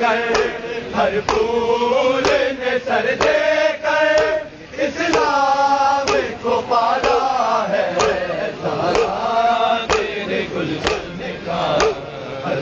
کر، ہر نے سر دے کر، اسلام کو پالا ہے۔ سارا تیرے گلشن کا، ہر